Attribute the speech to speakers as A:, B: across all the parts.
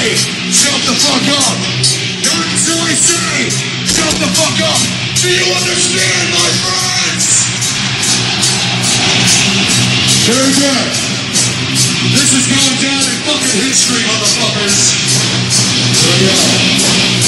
A: Say, shut the fuck up. Not until I say, shut the fuck up. Do you understand, my friends? Very. This is going down in fucking history, motherfuckers. Here we go.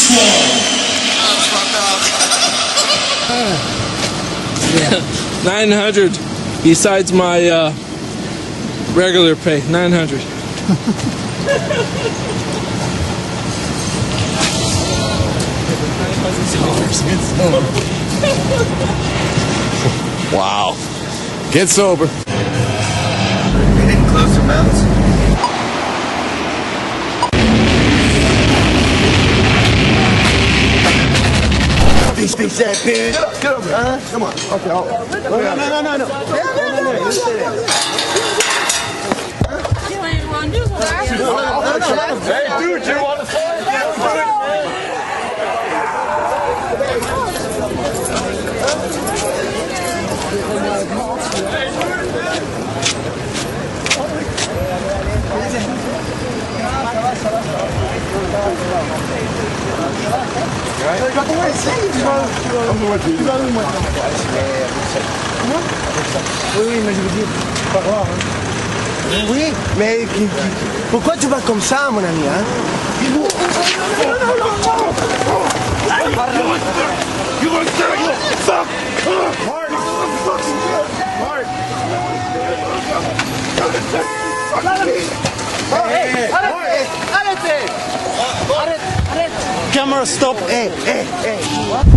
A: Slipknot
B: Nine hundred. Besides my uh, regular pay, nine hundred.
C: Wow. Get sober.
D: Getting closer, mountains.
A: Face, face that bitch. Get up, get over here. Huh? Come on. Okay, I'll... No, no, no, no, no. No, no, no, no. You ain't do what I. Dude, you want to fight?
E: Oui, oui, mais je veux dire, pas grave. Oui, mais pourquoi tu vas comme ça, mon ami hein? Camera stop, hey, hey, hey.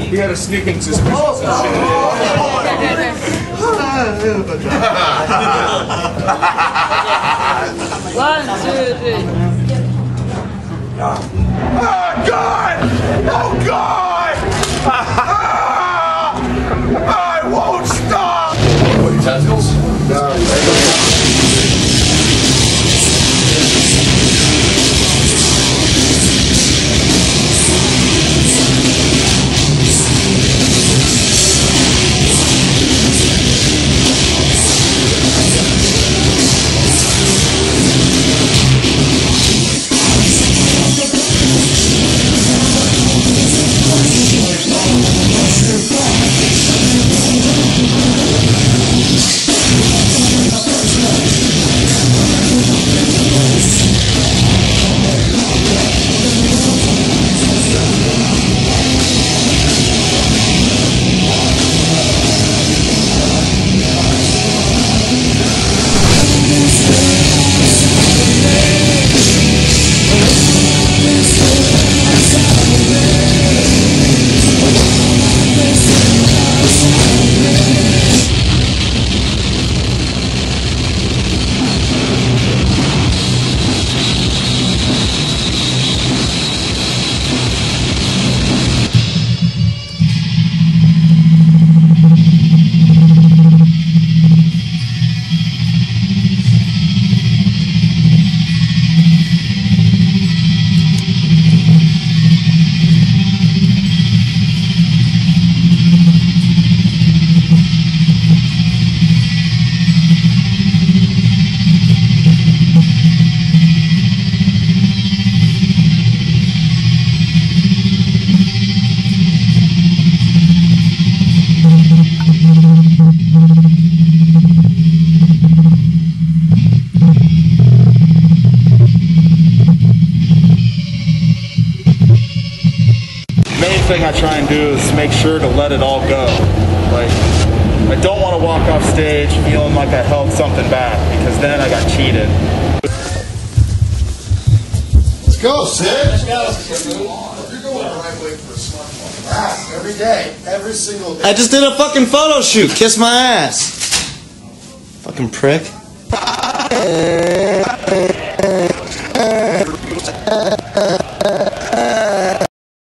F: He had a sneaking suspicion.
G: One, two, three.
A: Oh God! Oh God! Ah!
H: Thing I try and do is make sure to let it all go. Like, I don't want to walk off stage feeling like I held something back because then I got cheated.
D: Let's go, Sid. Let's go. You're going the right way for a smartphone. Ah, every day, every single day.
I: I just did a fucking photo shoot. Kiss my ass. Fucking prick.